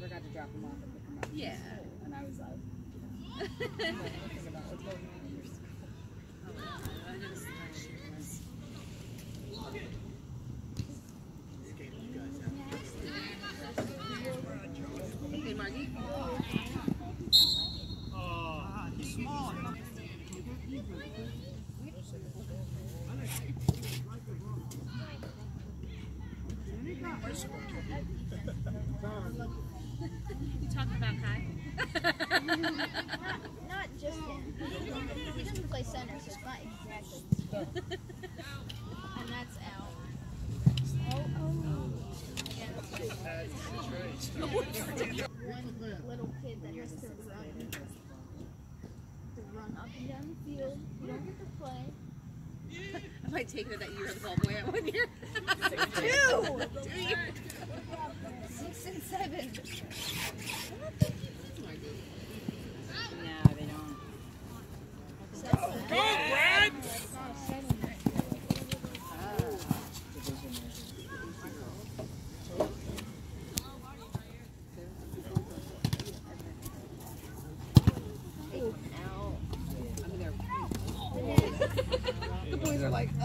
never got to drop them off and pick them up. Yeah. And I was like, You talking about Kai? Not just him. He doesn't play center, so it's fine. and that's out. Oh, oh. One little kid that has to run, to run up and down the field. You don't get to play. I might take her that you were the ball boy at one year. Six and seven. No, they don't. Go, go, Brad! the boys are like. Uh.